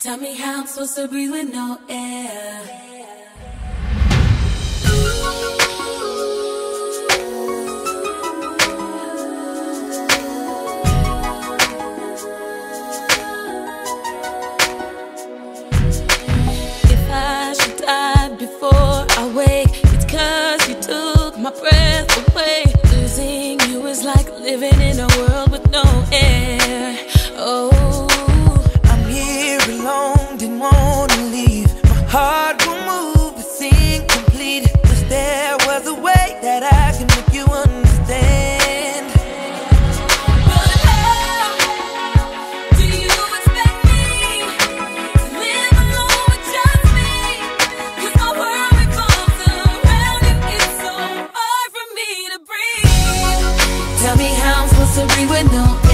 Tell me how I'm supposed to breathe with no air. If I should die before I wake, it's 'cause she took my breath away. Losing you is like living in a world with no air. misery with no.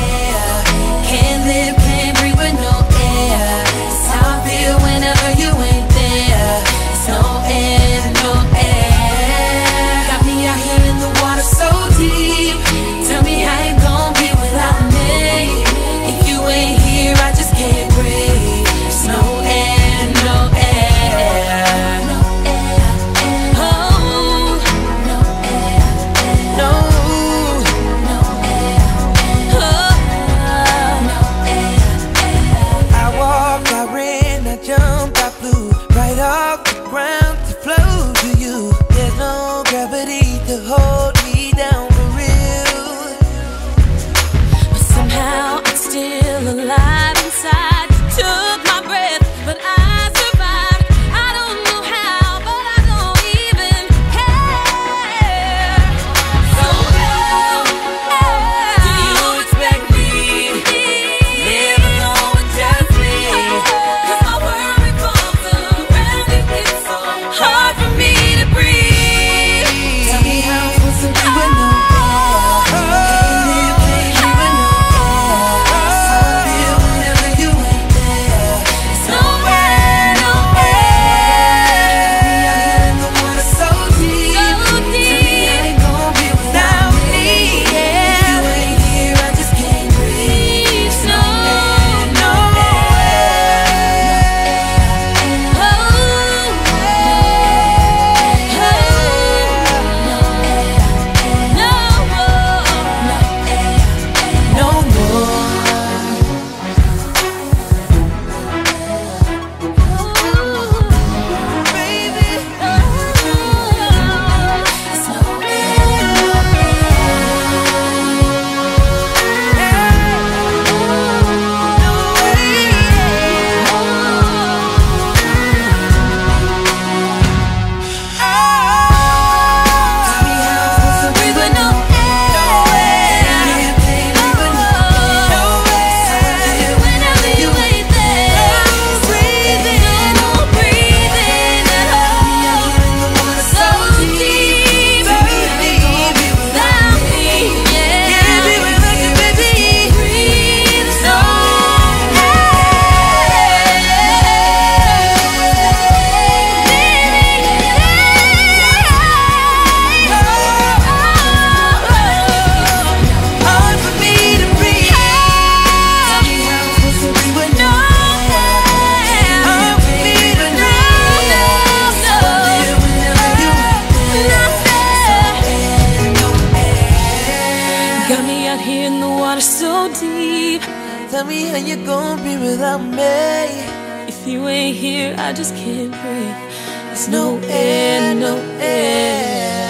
Tell me how you gonna be without me. If you ain't here, I just can't breathe. There's no, no air, no air